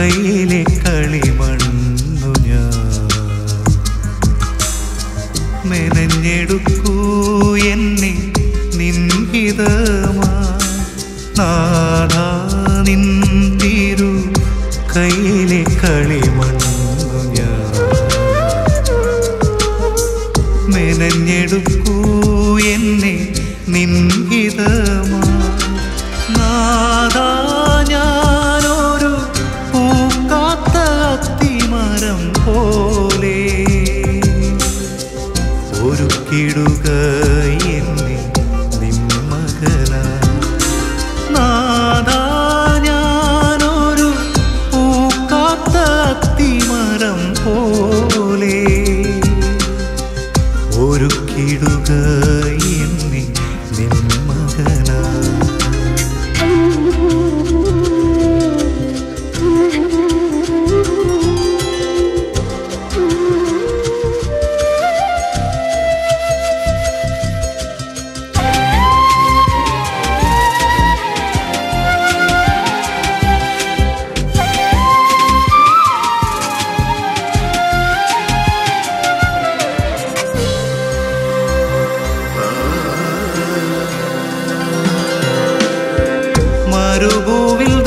കയ്യിലെ കളിമണ്ണു ഞാൻ. മെനഞ്ഞെടുക്കൂ എന്നെ നിൻഹിതമാ നാഥാ നിൻ തിരു കയ്യിലെ കളിമണ്ണു ഞാൻ. മെനഞ്ഞെടുക്കൂ மறுபூவில்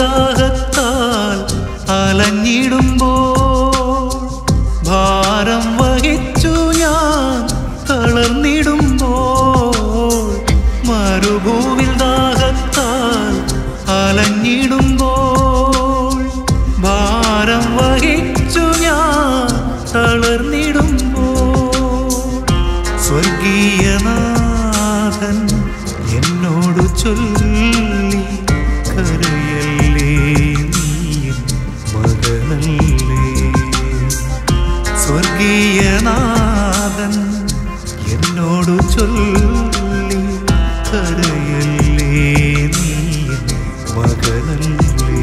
എന്നോടു ചൊല്ലി കരയല്ലേ നീ മകനല്ലേ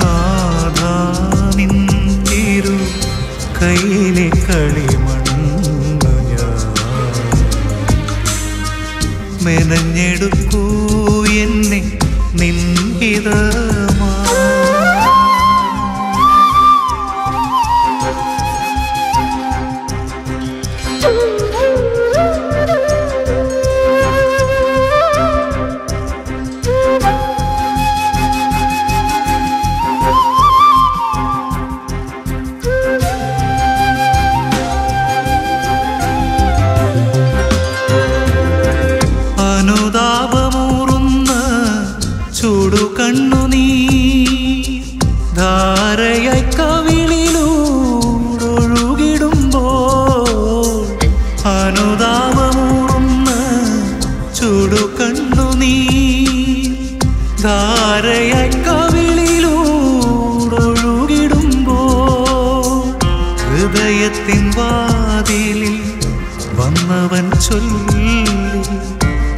നാഥാ നിൻ തിരു കയ്യിലെ കളിമണ്ണു ഞാൻ. മെനഞ്ഞെടുക്കൂ എന്നെ നിൻഹിതമാ. അനുതാപമൂറുന്ന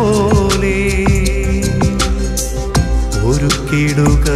പോലെ കിടുക